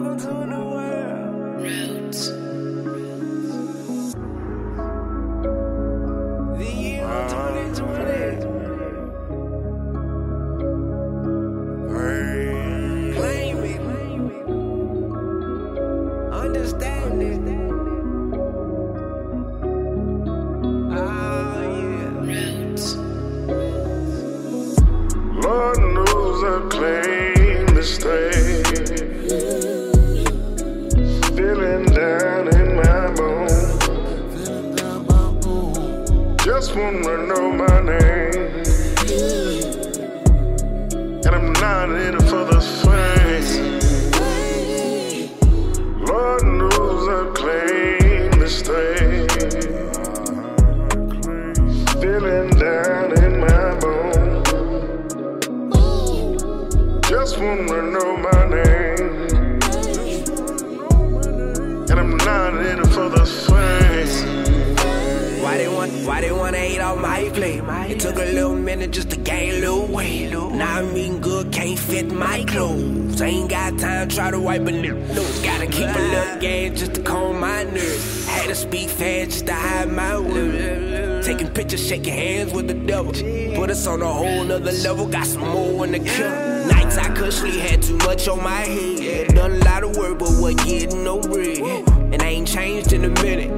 Welcome to world. Roots. Just wanna know my name. And I'm not in it for the fame. Lord knows I claim to stay. Feeling down in my bones. Just wanna know my name. And I'm not in it for the fame. Why they want, why they wanna plate? It took a little minute just to gain a little weight. Now I'm eating good, can't fit my clothes. I Ain't got time, try to wipe a nose. Gotta keep a little game just to calm my nerves. Had to speak fast just to hide my words. Taking pictures, shaking hands with the devil. Put us on a whole nother level, got some more in the kill. Nights I could sleep, had too much on my head. Done a lot of work, but what getting no bread. And I ain't changed in a minute.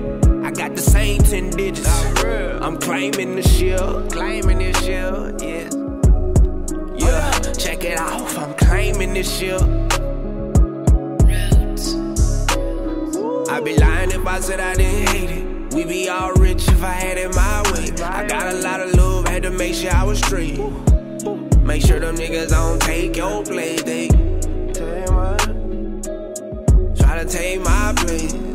I got the same 10 digits. I'm claiming this year. Claiming this year, yeah. Yeah, check it off. I'm claiming this year. I'd be lying if I said I didn't hate it. We be all rich if I had it my way. I got a lot of love, had to make sure I was straight. Make sure them niggas don't take your place. They try to take my place.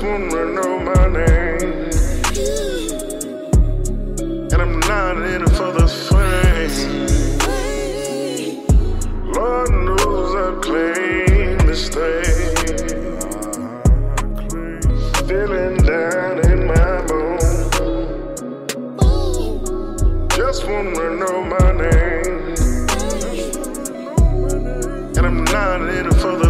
just wanna know my name. And I'm not in it for the fame. Lord knows I've claimed this thing. Feeling down in my bones. Just wanna know my name. And I'm not in it for the